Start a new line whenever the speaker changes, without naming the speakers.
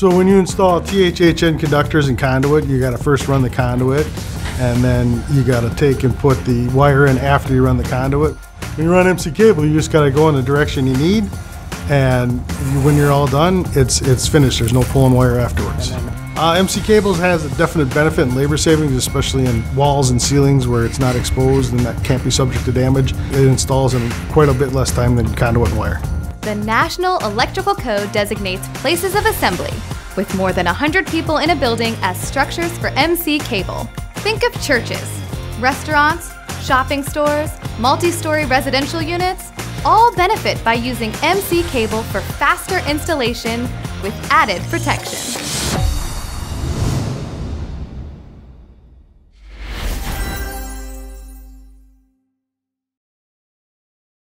So when you install THHN conductors and conduit, you got to first run the conduit, and then you got to take and put the wire in after you run the conduit. When you run MC cable, you just got to go in the direction you need, and when you're all done, it's it's finished. There's no pulling wire afterwards. Uh, MC cables has a definite benefit in labor savings, especially in walls and ceilings where it's not exposed and that can't be subject to damage. It installs in quite a bit less time than conduit and wire.
The National Electrical Code designates places of assembly with more than 100 people in a building as structures for MC cable. Think of churches, restaurants, shopping stores, multi story residential units, all benefit by using MC cable for faster installation with added protection.